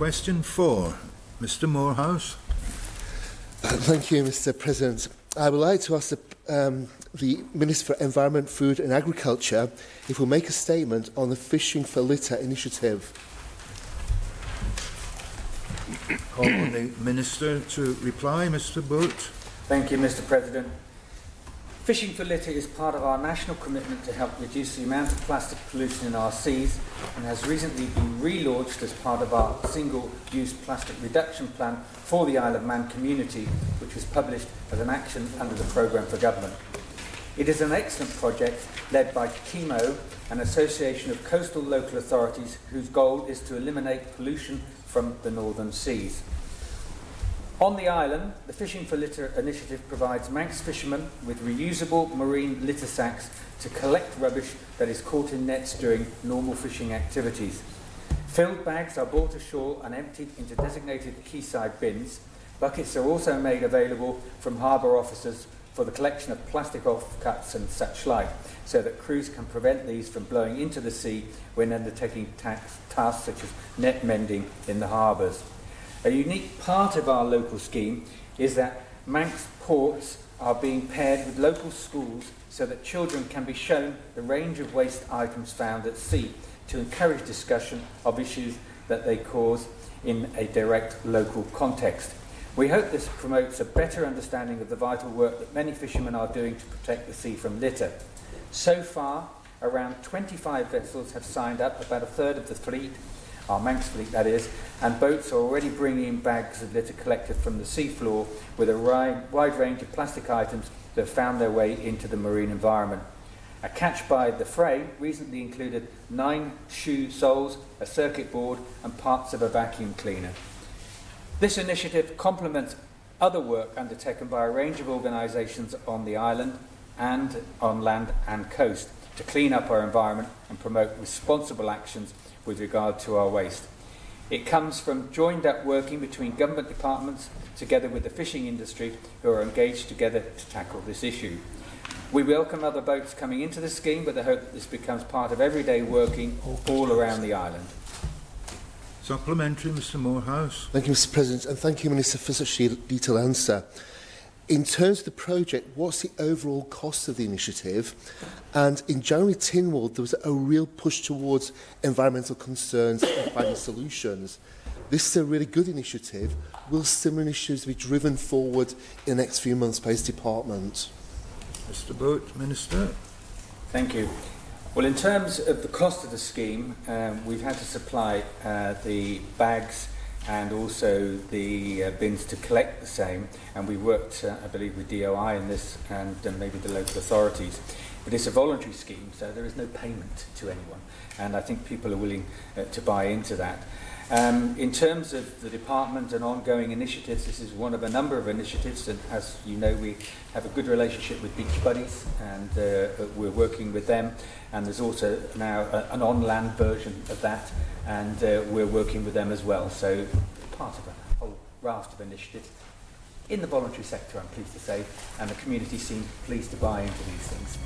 Question four, Mr Moorhouse. Uh, thank you, Mr President. I would like to ask the, um, the Minister for Environment, Food and Agriculture if we'll make a statement on the Fishing for Litter initiative. Call on the Minister to reply, Mr Boot. Thank you, Mr President. Fishing for litter is part of our national commitment to help reduce the amount of plastic pollution in our seas and has recently been relaunched as part of our single-use plastic reduction plan for the Isle of Man community, which was published as an action under the programme for government. It is an excellent project led by KIMO, an association of coastal local authorities whose goal is to eliminate pollution from the northern seas. On the island, the Fishing for Litter initiative provides Manx fishermen with reusable marine litter sacks to collect rubbish that is caught in nets during normal fishing activities. Filled bags are brought ashore and emptied into designated quayside bins. Buckets are also made available from harbour officers for the collection of plastic offcuts and such like, so that crews can prevent these from blowing into the sea when undertaking tasks such as net mending in the harbours. A unique part of our local scheme is that Manx ports are being paired with local schools so that children can be shown the range of waste items found at sea to encourage discussion of issues that they cause in a direct local context. We hope this promotes a better understanding of the vital work that many fishermen are doing to protect the sea from litter. So far, around 25 vessels have signed up, about a third of the fleet, our Manx fleet that is, and boats are already bringing in bags of litter collected from the seafloor with a wide range of plastic items that have found their way into the marine environment. A catch by the fray recently included nine shoe soles, a circuit board, and parts of a vacuum cleaner. This initiative complements other work undertaken by a range of organisations on the island and on land and coast to clean up our environment and promote responsible actions with regard to our waste. It comes from joined up working between government departments together with the fishing industry who are engaged together to tackle this issue. We welcome other boats coming into the scheme with the hope that this becomes part of everyday working all around the island. Supplementary, Mr Moorhouse. Thank you, Mr President, and thank you, Minister, for such a detailed answer. In terms of the project, what's the overall cost of the initiative? And in January Tynwald, there was a real push towards environmental concerns and finding solutions. This is a really good initiative. Will similar initiatives be driven forward in the next few months by his department? Mr Boot, Minister. Thank you. Well, in terms of the cost of the scheme, um, we've had to supply uh, the bags and also the uh, bins to collect the same. And we worked, uh, I believe, with DOI in this and uh, maybe the local authorities. But it's a voluntary scheme, so there is no payment to anyone. And I think people are willing uh, to buy into that. Um, in terms of the department and ongoing initiatives, this is one of a number of initiatives, and as you know, we have a good relationship with Beach Buddies, and uh, we're working with them. And there's also now a, an on-land version of that, and uh, we're working with them as well. So part of a whole raft of initiatives in the voluntary sector, I'm pleased to say, and the community seem pleased to buy into these things.